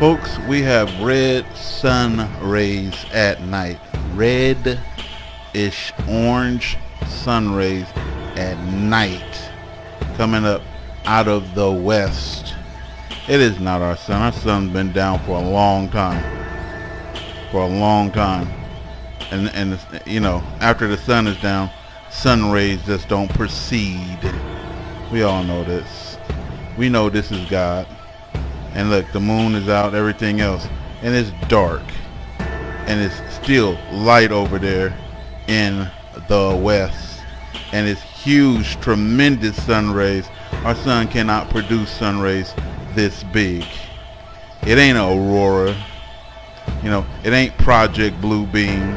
Folks, we have red sun rays at night. Red-ish orange sun rays at night coming up out of the west. It is not our sun. Our sun's been down for a long time. For a long time. And, and you know, after the sun is down, sun rays just don't proceed. We all know this. We know this is God. And look, the moon is out, everything else. And it's dark. And it's still light over there in the west. And it's huge, tremendous sun rays. Our sun cannot produce sun rays this big. It ain't an aurora. You know, it ain't Project Blue Beam.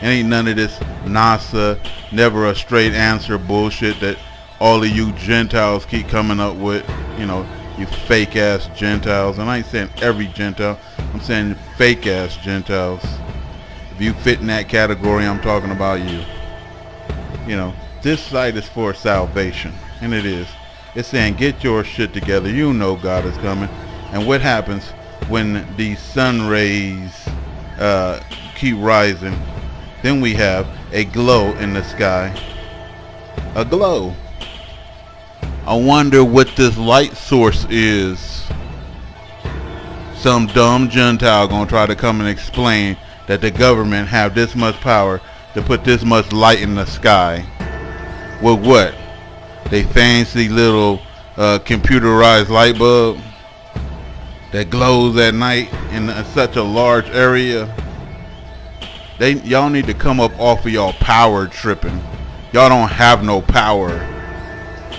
It ain't none of this NASA, never a straight answer bullshit that all of you Gentiles keep coming up with. You know, you fake ass Gentiles. And I ain't saying every Gentile. I'm saying fake ass Gentiles. If you fit in that category, I'm talking about you. You know, this site is for salvation. And it is. It's saying get your shit together. You know God is coming. And what happens when these sun rays uh, keep rising? Then we have a glow in the sky. A glow. I wonder what this light source is. Some dumb Gentile gonna try to come and explain that the government have this much power to put this much light in the sky. With what? They fancy little uh, computerized light bulb that glows at night in such a large area. They y'all need to come up off of y'all power tripping. Y'all don't have no power.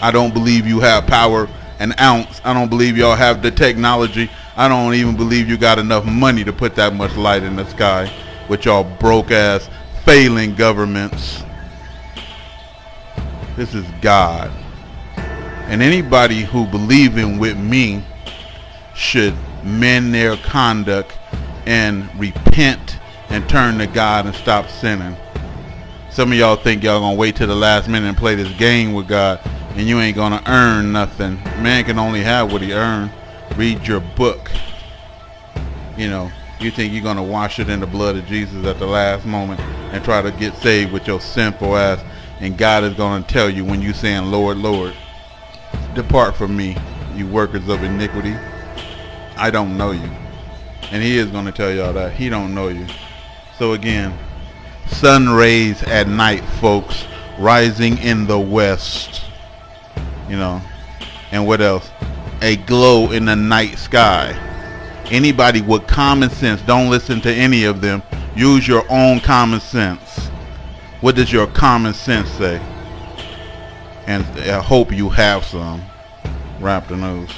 I don't believe you have power an ounce. I don't believe y'all have the technology. I don't even believe you got enough money to put that much light in the sky with y'all broke ass failing governments. This is God. And anybody who believing with me should mend their conduct and repent and turn to God and stop sinning. Some of y'all think y'all gonna wait till the last minute and play this game with God and you ain't gonna earn nothing. Man can only have what he earned. Read your book. You know, you think you're gonna wash it in the blood of Jesus at the last moment and try to get saved with your sinful ass, and God is gonna tell you when you saying, Lord, Lord, depart from me, you workers of iniquity. I don't know you. And he is gonna tell y'all that. He don't know you. So again, sun rays at night, folks, rising in the west you know. And what else? A glow in the night sky. Anybody with common sense, don't listen to any of them. Use your own common sense. What does your common sense say? And I hope you have some. The nose.